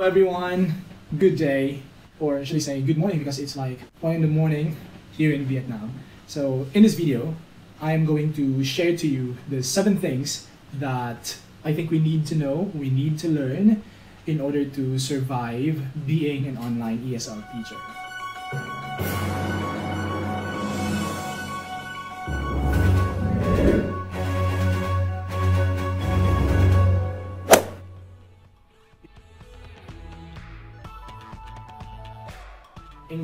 Hello everyone, good day, or should I say good morning because it's like 1 in the morning here in Vietnam. So in this video, I am going to share to you the seven things that I think we need to know, we need to learn in order to survive being an online ESL teacher.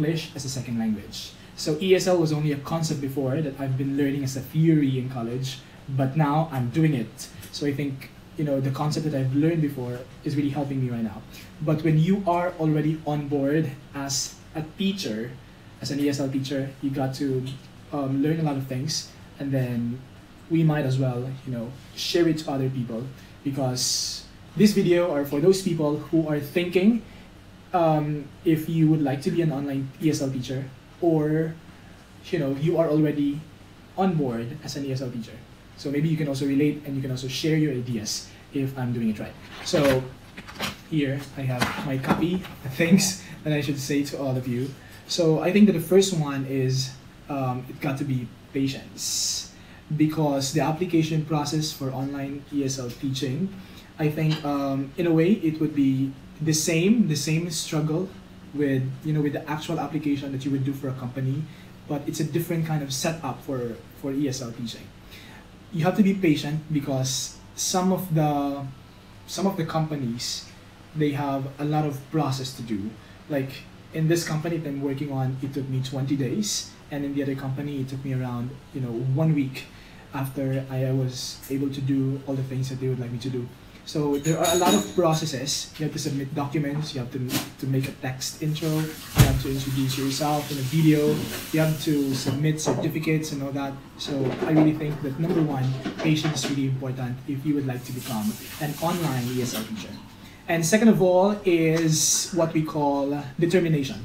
English as a second language. So ESL was only a concept before that I've been learning as a theory in college, but now I'm doing it. So I think you know the concept that I've learned before is really helping me right now. But when you are already on board as a teacher, as an ESL teacher, you got to um, learn a lot of things, and then we might as well you know share it to other people because this video are for those people who are thinking um, if you would like to be an online ESL teacher or you know you are already on board as an ESL teacher. So maybe you can also relate and you can also share your ideas if I'm doing it right. So here I have my copy of things that I should say to all of you. So I think that the first one is um, it got to be patience because the application process for online ESL teaching, I think um, in a way it would be the same the same struggle with you know with the actual application that you would do for a company but it's a different kind of setup for for ESL teaching you have to be patient because some of the some of the companies they have a lot of process to do. Like in this company that I'm working on it took me 20 days and in the other company it took me around you know one week after I was able to do all the things that they would like me to do so there are a lot of processes. You have to submit documents, you have to, to make a text intro, you have to introduce yourself in a video, you have to submit certificates and all that. So I really think that number one, patience is really important if you would like to become an online ESL teacher. And second of all is what we call determination.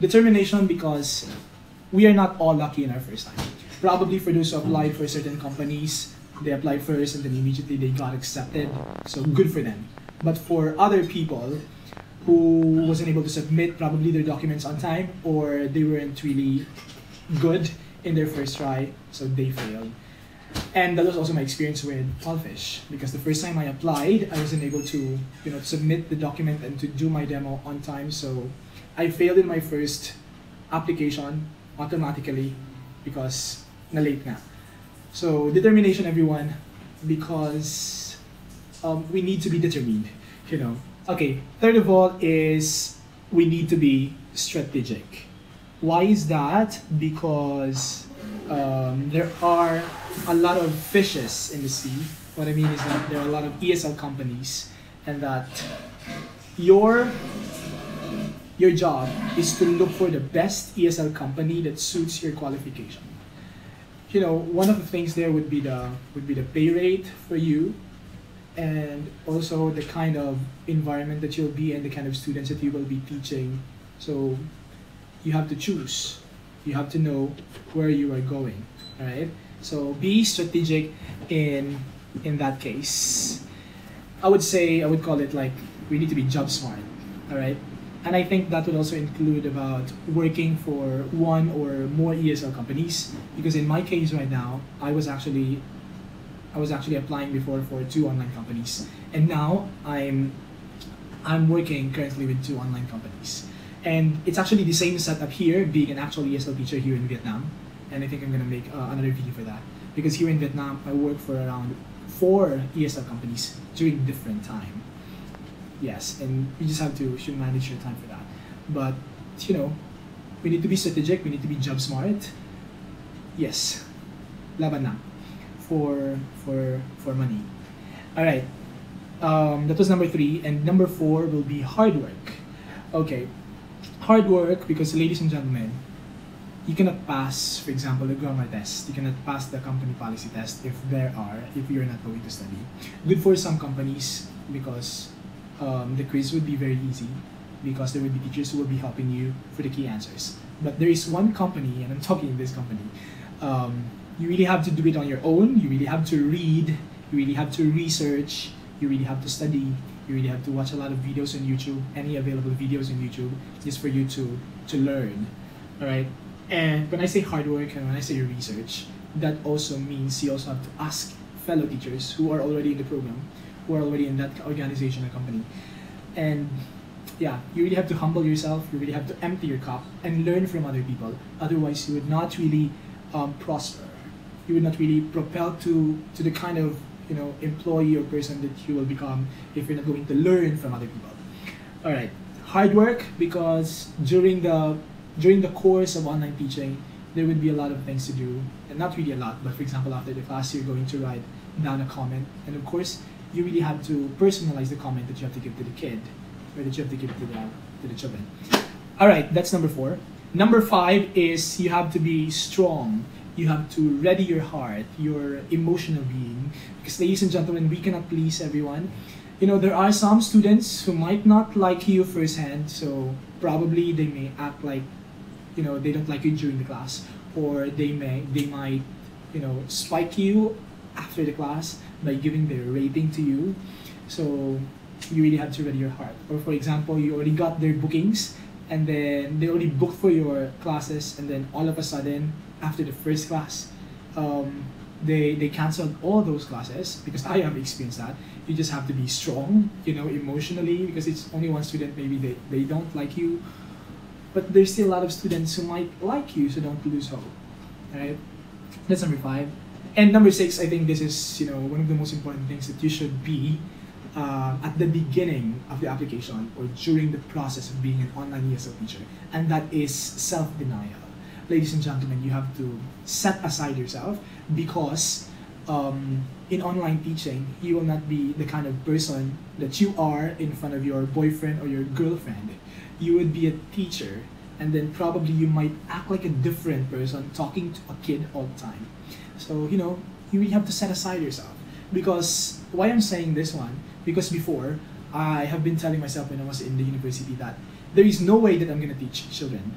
Determination because we are not all lucky in our first time. Probably for those who applied for certain companies, they applied first and then immediately they got accepted. So good for them. But for other people who wasn't able to submit probably their documents on time or they weren't really good in their first try, so they failed. And that was also my experience with Palfish because the first time I applied, I wasn't able to, you know, submit the document and to do my demo on time. So I failed in my first application automatically because na late nga. So determination, everyone, because um, we need to be determined. You know. Okay. Third of all is we need to be strategic. Why is that? Because um, there are a lot of fishes in the sea. What I mean is that there are a lot of ESL companies, and that your your job is to look for the best ESL company that suits your qualification you know, one of the things there would be the would be the pay rate for you, and also the kind of environment that you'll be in, the kind of students that you will be teaching. So you have to choose. You have to know where you are going. All right. So be strategic in in that case. I would say I would call it like we need to be job smart. All right and I think that would also include about working for one or more ESL companies. Because in my case right now, I was actually I was actually applying before for two online companies, and now I'm I'm working currently with two online companies. And it's actually the same setup here, being an actual ESL teacher here in Vietnam. And I think I'm gonna make uh, another video for that because here in Vietnam, I work for around four ESL companies during different time yes, and you just have to should manage your time for that. But you know, we need to be strategic. We need to be job smart. Yes, laban na for for for money. All right, um, that was number three, and number four will be hard work. Okay, hard work because ladies and gentlemen, you cannot pass, for example, the grammar test. You cannot pass the company policy test if there are, if you're not going to study. Good for some companies because um, the quiz would be very easy because there would be teachers who will be helping you for the key answers. But there is one company, and I'm talking this company, um, you really have to do it on your own. You really have to read. You really have to research. You really have to study. You really have to watch a lot of videos on YouTube, any available videos on YouTube, just for you to to learn. All right. And when I say hard work and when I say research, that also means you also have to ask fellow teachers who are already in the program, who are already in that organization or company. And yeah, you really have to humble yourself, you really have to empty your cup and learn from other people. Otherwise, you would not really um, prosper. You would not really propel to, to the kind of you know employee or person that you will become if you're not going to learn from other people. All right, hard work because during the during the course of online teaching, there would be a lot of things to do, and not really a lot, but for example, after the class, you're going to write down a comment, and of course, you really have to personalize the comment that you have to give to the kid, or that you have to give to the to the children. All right, that's number four. Number five is you have to be strong. You have to ready your heart, your emotional being, because ladies and gentlemen, we cannot please everyone. You know, there are some students who might not like you firsthand, so probably they may act like you know they don't like you during the class or they may they might you know spike you after the class by giving their rating to you so you really have to ready your heart or for example you already got their bookings and then they already booked for your classes and then all of a sudden after the first class um, they they canceled all those classes because I have experienced that. You just have to be strong, you know, emotionally because it's only one student. Maybe they, they don't like you, but there's still a lot of students who might like you, so don't lose hope. Right? That's number five. And number six, I think this is you know one of the most important things that you should be uh, at the beginning of the application or during the process of being an online ESL teacher, and that is self-denial. Ladies and gentlemen, you have to set aside yourself because um, in online teaching, you will not be the kind of person that you are in front of your boyfriend or your girlfriend you would be a teacher and then probably you might act like a different person talking to a kid all the time so you know you really have to set aside yourself. Because why i'm saying this one because before i have been telling myself when i was in the university that there is no way that i'm going to teach children.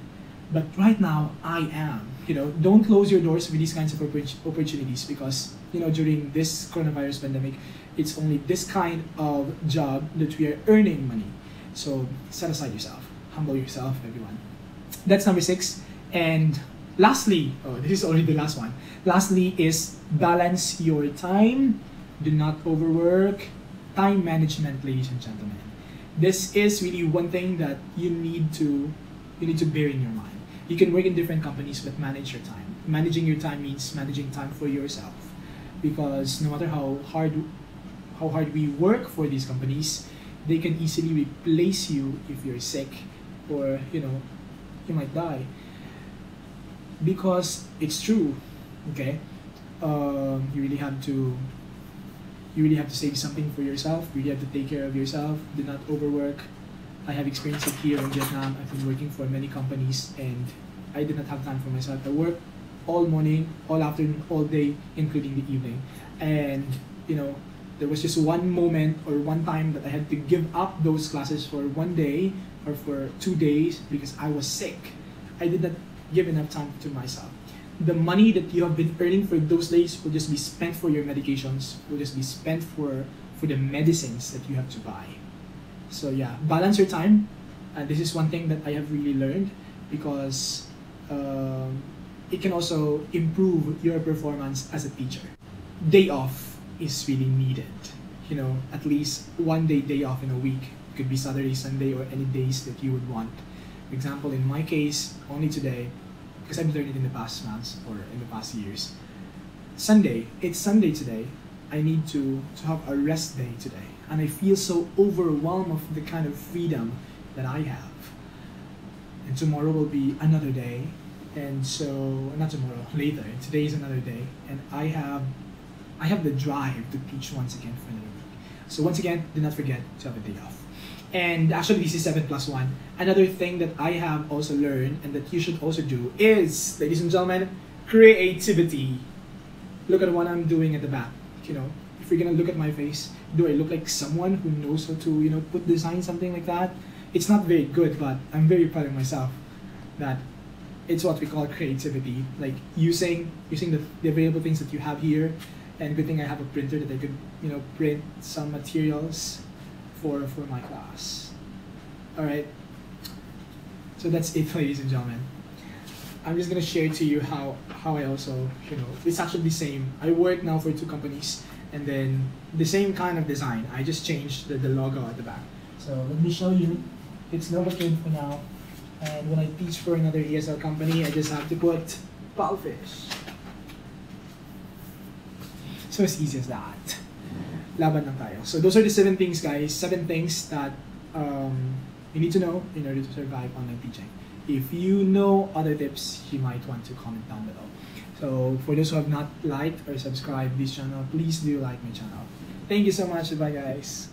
But right now i am. You know don't close your doors with these kinds of opportunities because you know during this coronavirus pandemic it's only this kind of job that we are earning money. So set aside yourself. Humble yourself, everyone. That's number six. And lastly, oh, this is already the last one. Lastly, is balance your time. Do not overwork. Time management, ladies and gentlemen. This is really one thing that you need to you need to bear in your mind. You can work in different companies, but manage your time. Managing your time means managing time for yourself, because no matter how hard how hard we work for these companies, they can easily replace you if you're sick or you know you might die because it's true okay? Um, you really have to you really have to save something for yourself. You really have to take care of yourself. Do not overwork. I have experienced it here in vietnam. I've been working for many companies and i did not have time for myself. I work all morning all afternoon all day including the evening. And you know there was just one moment or one time that i had to give up those classes for one day or for two days because I was sick. I did not give enough time to myself. The money that you have been earning for those days will just be spent for your medications, will just be spent for, for the medicines that you have to buy. So yeah, balance your time. And this is one thing that I have really learned because um, it can also improve your performance as a teacher. Day off is really needed. You know, at least one day day off in a week it could be Saturday, Sunday, or any days that you would want. For example, in my case, only today, because I've learned it in the past months or in the past years. Sunday, it's Sunday today. I need to, to have a rest day today. And I feel so overwhelmed of the kind of freedom that I have. And tomorrow will be another day. And so, not tomorrow, later. Today is another day. And I have I have the drive to teach once again for another week. So once again, do not forget to have a day off. And actually, this is 7 plus 1. Another thing that I have also learned and that you should also do is, ladies and gentlemen, creativity. Look at what I'm doing at the back. You know, if you're gonna look at my face, do I look like someone who knows how to, you know, put design something like that? It's not very good, but I'm very proud of myself that it's what we call creativity. Like using using the, the available things that you have here And good thing I have a printer that I could, you know, print some materials for for my class. All right. So that's it, ladies and gentlemen. I'm just gonna share to you how how I also, you know, it's actually the same. I work now for two companies, and then the same kind of design. I just changed the, the logo at the back. So let me show you. It's Novakid for now. And when I teach for another ESL company, I just have to put Palfish. So it's easy as that laban lang tayo. So those are the seven things, guys. Seven things that um, you need to know in order to survive online teaching. If you know other tips, you might want to comment down below. So for those who have not liked or subscribed this channel, please do like my channel. Thank you so much. Bye, guys.